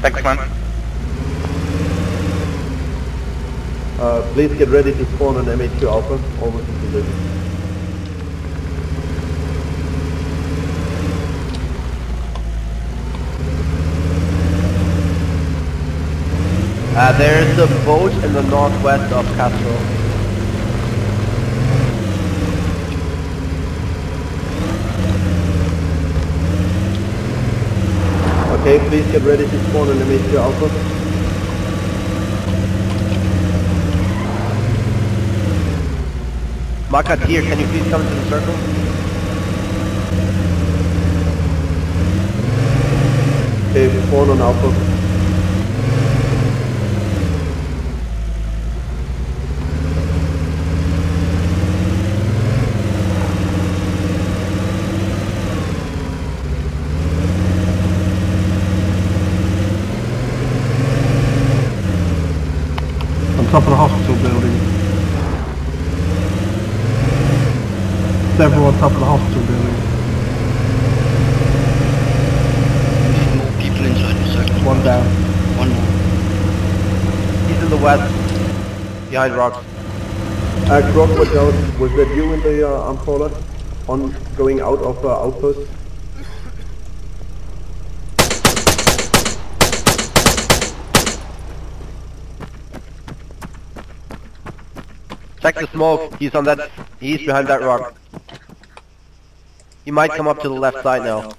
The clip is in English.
Thanks, man. Uh, please get ready to spawn on MH2 Alpha, almost in position. Uh, there's a boat in the northwest of Kastro. Okay, please get ready to spawn on MH2 Alpha. Makatir, can you please come to the circle? Okay, spawn on Alpha. Top of the hospital building. Several on top of the hospital building. More people inside the circle. One down. One more. He's in the west, behind rocks. Uh, Grog, watch out. Was that you in the uh, Ampola? On going out of uh, outpost? Check the smoke. He's on that. He's behind that rock. He might come up to the left side now.